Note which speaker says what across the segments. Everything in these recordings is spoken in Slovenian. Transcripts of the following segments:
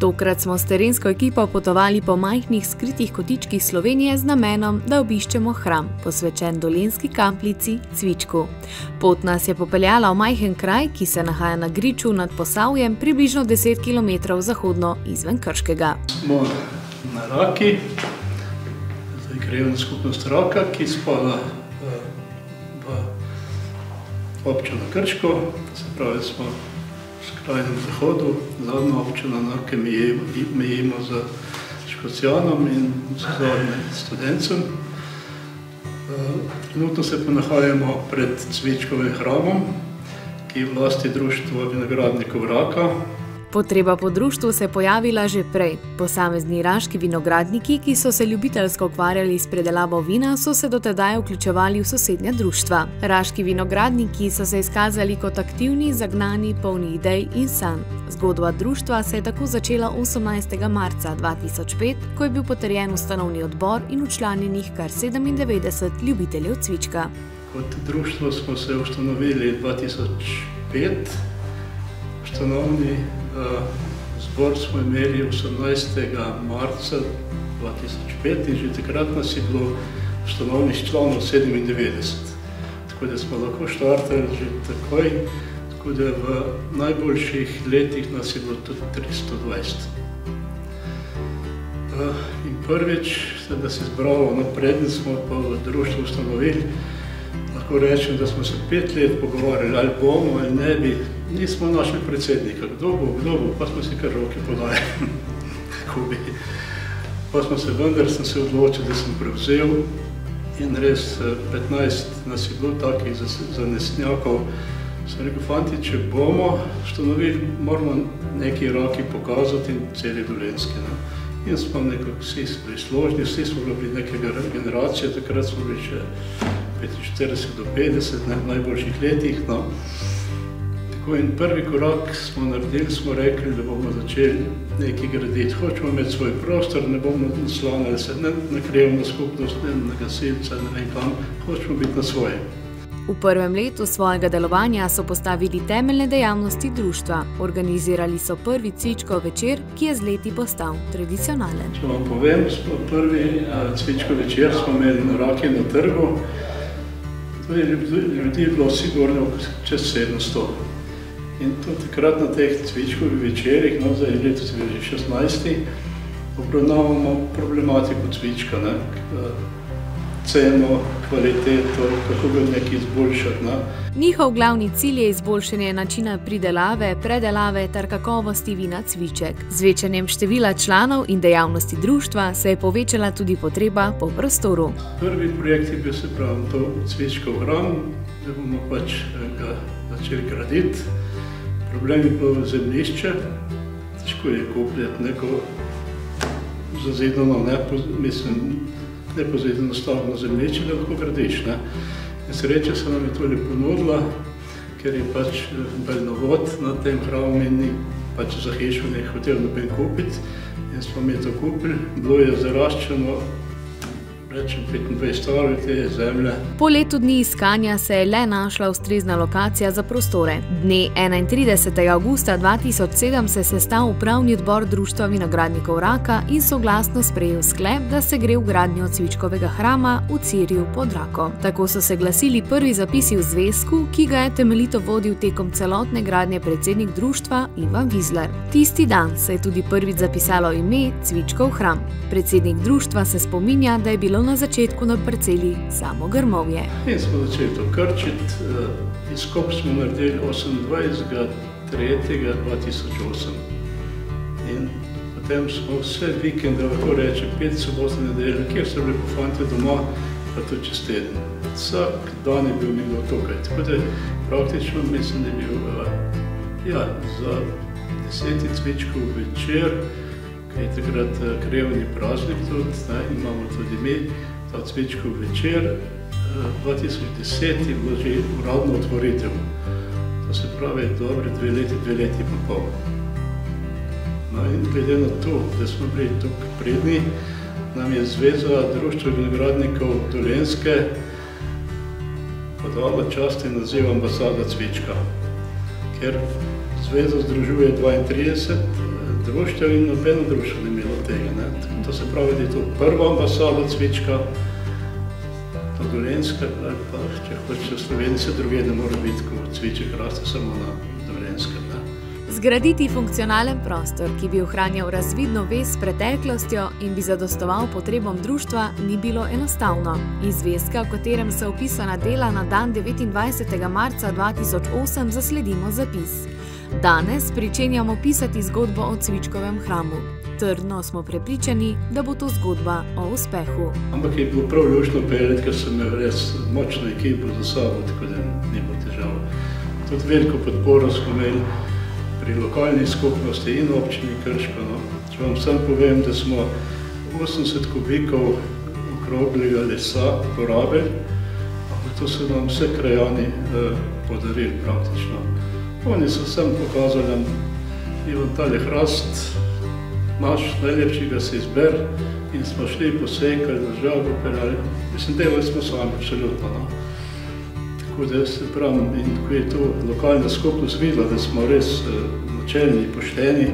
Speaker 1: Tokrat smo s terensko ekipo potovali po majhnih skritih kotičkih Slovenije z namenom, da obiščemo hram, posvečen dolenski kamplici Cvičku. Pot nas je popeljala v majhen kraj, ki se nahaja na Griču nad Posavjem, približno 10 km zahodno izven Krškega.
Speaker 2: Smo na Raki, zdaj krajevna skupnost Raka, ki spada v, v občino Krško, se pravi, smo skrajnem zahodu, zadnja občina, na ki mejimo z Škocijanom in vzhodnim studencem. Trenutno se pa nahajamo pred Cvičkovim hramom, ki je vlasti društvo vinogradnikov Raka,
Speaker 1: Potreba po društvu se je pojavila že prej. Posamezni raški vinogradniki, ki so se ljubiteljsko ukvarjali s predelavo vina, so se dotedaj vključevali v sosednja društva. Raški vinogradniki so se izkazali kot aktivni, zagnani, polni idej in sanj. Zgodba društva se je tako začela 18. marca 2005, ko je bil potrjen ustanovni odbor in učlanjenih kar 97 ljubiteljev cvička.
Speaker 2: Kot društvo smo se ustanovili 2005, ustanovni Zbor smo imeli 18. marca 2005 in že takrat nas je bilo ustanovnih članov 97. Tako da smo lahko štartali že takoj, tako da v najboljših letih nas je bilo tudi 320. In prvič, da se zbralo napredni, smo pa v društvu ustanovili, lahko rečem, da smo se pet let pogovarjali, ali bomo ali ne bi, nismo našli predsednika, kdo bo, kdo bo, pa smo si kar roke podajali, kako bi. Pa smo se vendar, sem se odločil, da sem prevzel in res 15 nas je bilo takih zanesnjakov, sem rekel, fanti, če bomo ustanovili, moramo neki roki pokazati in celi dolenski. No. In smo nekako vsi prisložni, vsi smo bili neke generacije, takrat smo bili še 45 do 50, ne, v najboljših letih. No. Tako in prvi korak smo naredili, smo rekli, da bomo začeli nekaj graditi. Hočemo imeti svoj prostor, ne bomo naslanjali se ne na krevno skupnost, ne na gasilce, ne vem kam, hočemo biti na svoje.
Speaker 1: V prvem letu svojega delovanja so postavili temeljne dejavnosti društva. Organizirali so prvi cvičkov večer, ki je z leti postal tradicionalen.
Speaker 2: Če vam povem, smo prvi cvičkov večer smo imeli na Raki na trgu. Ljudi je bilo sigurno čez 700. In tudi takrat na teh cvičkovih večerih, no zdaj je leto 2016, obravnavamo problematiko cvička, ne, ceno, kvaliteto, kako ga nekaj izboljšati. Ne.
Speaker 1: Njihov glavni cilj je izboljšanje načina pridelave, predelave ter kakovosti vina cviček. Z večanjem števila članov in dejavnosti društva se je povečala tudi potreba po prostoru.
Speaker 2: Prvi projekt je bil se pravi to cvičkov hram, da bomo pač ga začeli graditi. Problem je bilo zemljišče, težko je kupljati neko zazidano, mislim, nepozidano stavno zemljišče, da lahko gradiš. In sreča se nam je tole ponudila, ker je pač beljnovod na tem hramu in ni pač za hišo ne hotel noben kupiti. In smo mi to kupili, bilo je zaraščeno, rečem 25 stavlj te zemlje.
Speaker 1: Po letu dni iskanja se je le našla ustrezna lokacija za prostore. Dne 31. augusta 2007 se je sestal upravni odbor Društva vinogradnikov Raka in soglasno sprejel sklep, da se gre v gradnjo cvičkovega hrama v Cirju pod Rako. Tako so se glasili prvi zapisi v zvezku, ki ga je temeljito vodil tekom celotne gradnje predsednik društva Ivan Vizler. Tisti dan se je tudi prvič zapisalo ime Cvičkov hram. Predsednik društva se spominja, da je bilo na začetku na parceli samo grmovje.
Speaker 2: In smo začeli to krčiti. Izkop smo naredili 28.3.2008. In potem smo vse vikende, lahko reče, pet sobotne nedelje, kjer so bili po fante doma, pa tudi čez teden. Vsak dan je bil nekdo tukaj. Tako da praktično mislim, da je bil ja, za deseti cvičkov večer, je takrat krevni praznik tudi, ne, imamo tudi mi, ta cvičkov večer. 2010 je bilo že uradno otvoritev. To se pravi, dobre dve leti, dve leti pa pol. No in glede na to, da smo bili tukaj predni, nam je Zveza društva vinogradnikov Dolenske podala čast in naziv ambasada cvička, ker Zveza združuje 32 društvo in nobeno društvo ni imelo tega. Ne. To se pravi, da je to prva ambasada cvička, to Dolenska, ali pa če hočete Slovenice, druge ne more biti, ko cviček raste samo na Dolenska.
Speaker 1: Zgraditi funkcionalen prostor, ki bi ohranjal razvidno vez s preteklostjo in bi zadostoval potrebam društva, ni bilo enostavno. Izveska, v katerem so opisana dela na dan 29. marca 2008, zasledimo zapis. Danes pričenjamo pisati zgodbo o Cvičkovem hramu. Trdno smo prepričani, da bo to zgodba o uspehu.
Speaker 2: Ampak je bilo prav lušno peljati, ker sem imel res močno ekipo za sabo, tako da ni bilo težav. Tudi veliko podporo smo imeli pri lokalni skupnosti in občini Krško. No. Če vam sam povem, da smo 80 kubikov okroglega lesa porabili, ampak to so nam vse krajani eh, podarili praktično. Oni so sem pokazali nam, Ivan, tale hrast, naš najlepši ga se izber in smo šli posekali, držal ga perali. Mislim, delali smo sami, absolutno. No. Tako da se pravim, in ko je to lokalna skupnost videla, da smo res uh, načelni, pošteni,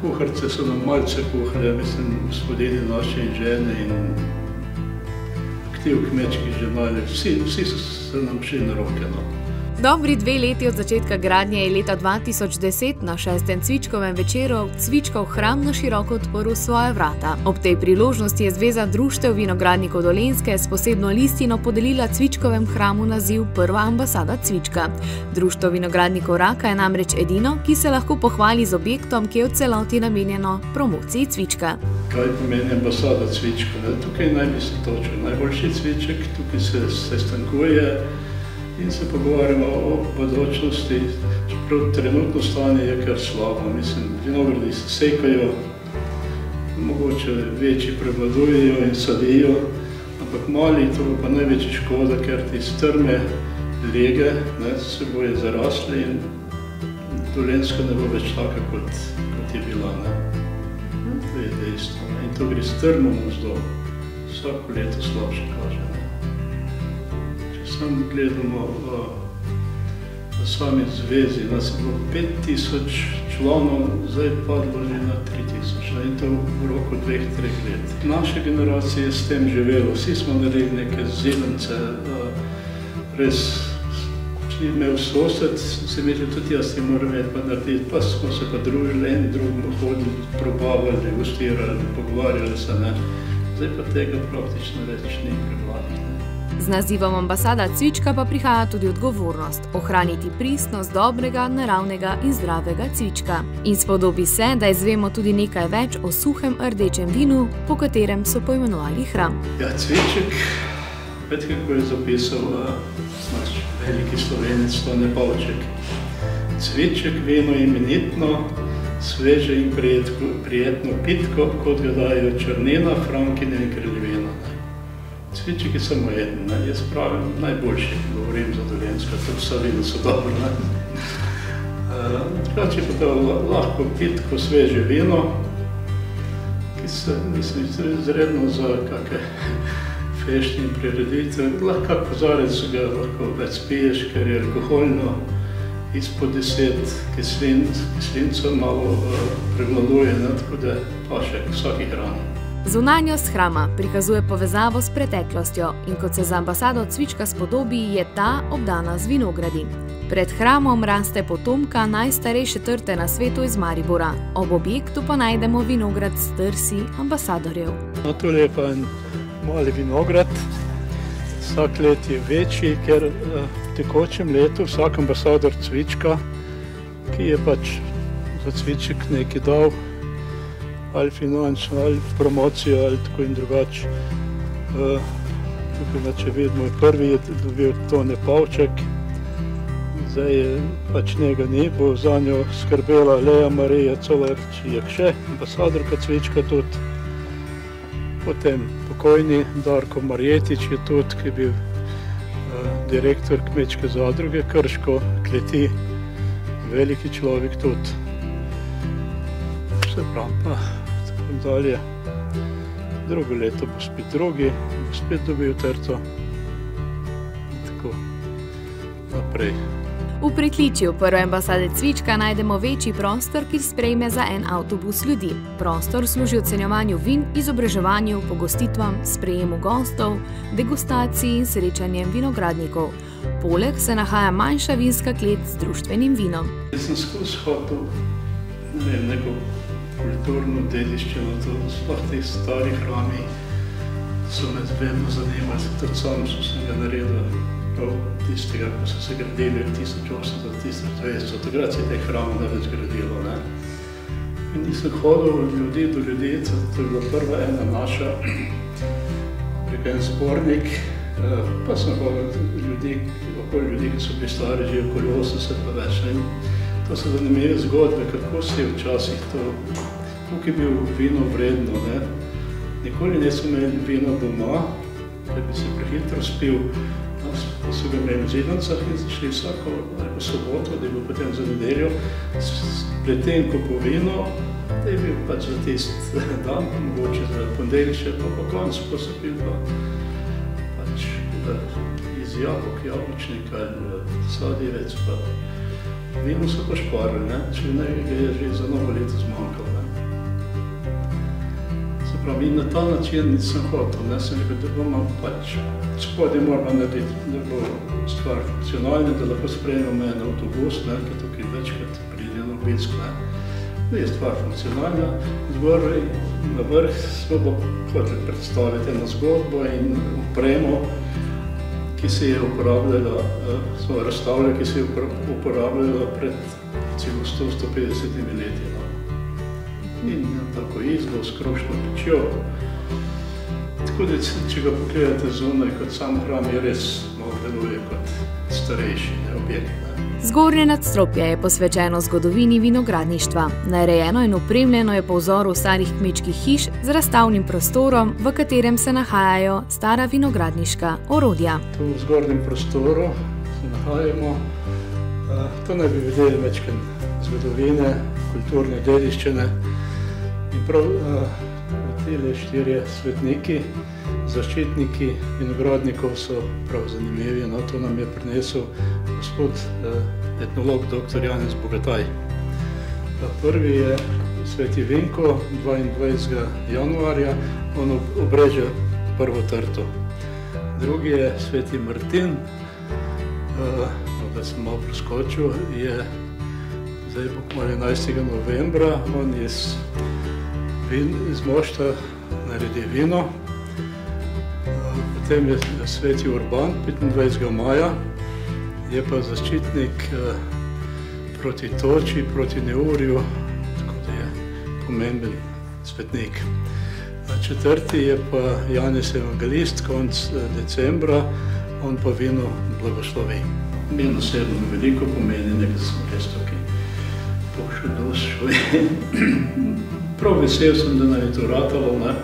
Speaker 2: kuharce so nam malce kuhale, mislim, gospodine naše in žene in aktiv kmečki žemali, vsi, vsi so se nam šli na roke. No.
Speaker 1: Dobri dve leti od začetka gradnje je leta 2010 na šestem Cvičkovem večeru Cvičkov hram na široko odprl svoje vrata. Ob tej priložnosti je Zveza društev vinogradnikov Dolenske s posebno listino podelila Cvičkovem hramu naziv Prva ambasada Cvička. Društvo vinogradnikov Raka je namreč edino, ki se lahko pohvali z objektom, ki je v celoti namenjeno promociji Cvička.
Speaker 2: Kaj pomeni ambasada Cvička? Tukaj naj bi se točil najboljši cviček, tukaj se sestankuje in se pogovarjamo o bodočnosti, čeprav trenutno stanje je kar slabo. Mislim, vinogradi se sekajo, mogoče večji prevladujejo in sadijo, ampak mali to pa največji škoda, ker ti strme lege ne, se boje zarasli in Dolenska ne bo več taka, kot, kot je bila. Ne. To je dejstvo. Ne. In to gre strmo vzdolj. Vsako leto slabše kaže. Ne sam gledamo v, v sami zvezi, nas je bilo 5000 članov, zdaj padlo že na 3000 in to v roku dveh, treh let. Naša generacija je s tem živela, vsi smo naredili neke zelence, res če ni imel sosed, se mislil, tudi jaz ti moram imeti pa narediti, pa smo se pa družili, en drugim hodili, probavali, gostirali, pogovarjali se, ne. Zdaj pa tega praktično več ni pri mladih.
Speaker 1: Z nazivom ambasada cvička pa prihaja tudi odgovornost ohraniti pristnost dobrega, naravnega in zdravega cvička. In spodobi se, da izvemo tudi nekaj več o suhem rdečem vinu, po katerem so poimenovali hram.
Speaker 2: Ja, cviček, kako je zapisal veliki slovenec Tone Pavček. Cviček vino imenitno, sveže in prijetno pitko, kot ga dajo črnina, frankine in kraljevina. Cviček je samo eden, ne? jaz pravim najboljši, govorim za Dolensko, to vsa vina so dobro. Drugače pa to lahko pitko sveže vino, ki se, mislim, izredno za kakve fešnje prireditve. Lahko kozarec ga lahko več spiješ, ker je alkoholno, izpod deset kislin, kislinca malo prevladuje, ne? tako da pa še vsaki hrani.
Speaker 1: Zunanjost hrama prikazuje povezavo s preteklostjo in kot se za ambasado cvička spodobi, je ta obdana z vinogradi. Pred hramom raste potomka najstarejše trte na svetu iz Maribora, ob objektu pa najdemo vinograd s trsi ambasadorjev.
Speaker 2: No, tole je pa en mali vinograd, vsak let je večji, ker eh, v tekočem letu vsak ambasador cvička, ki je pač za cviček nekaj dal, ali finančno, ali promocijo, ali tako in drugače. Tukaj, če vidimo, prvi je dobil Tone Pavček, zdaj je pač njega ni, bo za njo skrbela Leja Marija Colarč Jakše, ambasadorka Cvička tudi. Potem pokojni Darko Marjetič je tudi, ki je bil direktor kmečke zadruge Krško, kleti, veliki človek tudi. Vse prav pa in dalje. Drugo leto bo spet drugi, bo spet dobil trto. Tako naprej.
Speaker 1: V pritličju prve ambasade Cvička najdemo večji prostor, ki sprejme za en avtobus ljudi. Prostor služi ocenjevanju vin, izobraževanju, pogostitvam, sprejemu gostov, degustaciji in srečanjem vinogradnikov. Poleg se nahaja manjša vinska klet z društvenim vinom.
Speaker 2: Jaz sem skozi hotel ne vem, neko kulturno dediščino, to sploh te stari hrami so me vedno zanimali, tudi sam sem ga naredil prav tistega, ko so se gradili v 1800-1200, takrat se je teh hramov ne več gradilo. Ne? In nisem hodil od ljudi do ljudi, to je bila prva ena naša, preko en spornik, eh, pa sem hodil ljudi, okoli ljudi, ki so bili stari že okoli 80 pa več. In to so zanimive zgodbe, kako si je včasih to, koliko je bil vino vredno. Ne? Nikoli nisem imel vino doma, ker bi se prehitro spil, ko so ga imeli v Zidancah in šli vsako neko soboto, da je bil potem za nedeljo, pleten kupovino, da je bil pač za tist dan, mogoče za pondeljše, pa po koncu pa so pil pa pač iz jabolk, jabolčnik ali sadjevec, pa vino so pa šparili, ne? če ne, je že za novo leto zmanjkalo. Pravi, in na ta način nisem hotel, ne sem rekel, da bomo pač spodaj moramo narediti, da bo stvar funkcionalna, da lahko sprejemamo en avtobus, ne, ki tukaj večkrat pride na obisk, ne. Da je stvar funkcionalna, zgor na vrh smo bo hoteli predstaviti eno zgodbo in upremo, ki se je uporabljala, smo razstavljali, ki se je uporabljala pred celo 100-150 leti. No in tako izbo s krušno pečjo. Tako da, če ga pogledate zunaj, kot sam hram, je res malo deluje kot starejši objekt.
Speaker 1: Zgornje nadstropje je posvečeno zgodovini vinogradništva. Narejeno in opremljeno je po vzoru starih kmečkih hiš z razstavnim prostorom, v katerem se nahajajo stara vinogradniška orodja.
Speaker 2: Tu v zgornjem prostoru se nahajamo. To naj bi videli večkrat zgodovine, kulturne dediščine. In prav tile štirje svetniki, zaščitniki vinogradnikov so prav zanimivi. No, to nam je prinesel gospod etnolog dr. Janez Bogataj. Prvi je sveti Vinko, 22. januarja, on obreže prvo trto. Drugi je sveti Martin, no, da sem malo preskočil, je zdaj bo 11. novembra, on je vin, iz mošta naredi vino. Potem je sveti Urban, 25. maja, je pa zaščitnik proti toči, proti neurju, tako da je pomemben svetnik. Četrti je pa Janis Evangelist, konc decembra, on pa vino blagoslovi. Meni osebno veliko pomeni, nekaj sem res tukaj pošel dušo prav vesel sem, da nam je to ratalo. Ne?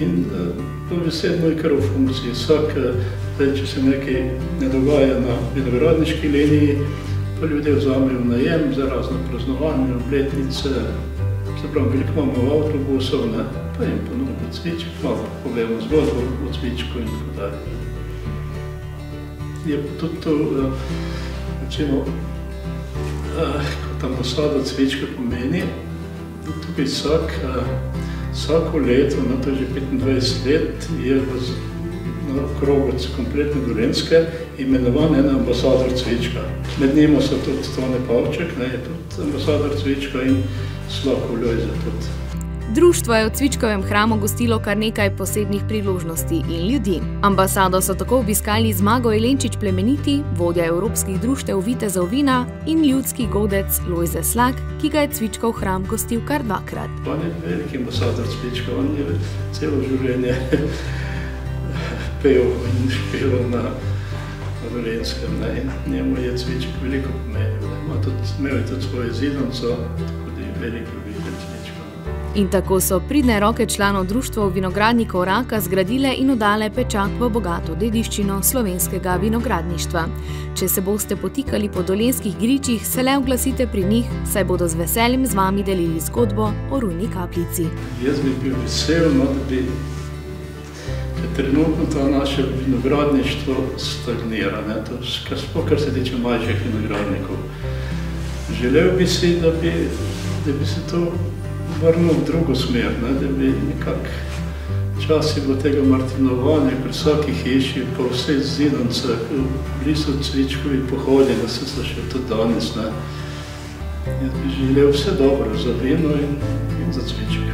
Speaker 2: In uh, veselno je kar v funkciji. Vsak, zdaj, če se nekaj ne dogaja na vinogradniški liniji, pa ljudje vzamejo najem za razno praznovanje, obletnice, se pravi, veliko imamo avtobusov, ne? pa jim ponudimo cviček, malo povemo zgodbo o cvičku in tako dalje. Je pa tudi to, recimo, uh, kot ambasada cvička pomeni, tukaj vsak, vsako leto, no to je že 25 let, je v na krogu kompletne Dolenske imenovan en ambasador Cvička. Med njima so tudi Tone Pavček, ne, je tudi ambasador Cvička in Slavko Ljojza tudi.
Speaker 1: Društvo je v Cvičkovem hramu gostilo kar nekaj posebnih priložnosti in ljudi. Ambasado so tako obiskali Zmago Jelenčič Plemeniti, vodja evropskih društev Vitezov vina in ljudski godec Lojze Slak, ki ga je Cvičkov hram gostil kar dvakrat.
Speaker 2: On je veliki ambasador Cvička, on je celo življenje pel in špil na Dolenskem. Njemu je Cviček veliko pomenil. Imel je tudi svoje zidanco, tako da
Speaker 1: In tako so pridne roke članov društva vinogradnikov Raka zgradile in odale pečak v bogato dediščino slovenskega vinogradništva. Če se boste potikali po dolenskih gričih, se le oglasite pri njih, saj bodo z veseljem z vami delili zgodbo o rujni kapljici.
Speaker 2: Jaz bi bil vesel, no, da bi, trenutno to naše vinogradništvo stagnira, ne, to, kar, kar se tiče manjših vinogradnikov. Želel bi si, da bi, da bi se to vrnil v drugo smer, ne, da bi nekako čas je bilo tega martinovanja pri vsaki hiši, po vseh zidancah, blizu cvičkovi pohodi, da se so še tudi danes. Ne. Jaz bi želel vse dobro za vino in, in za cvičke.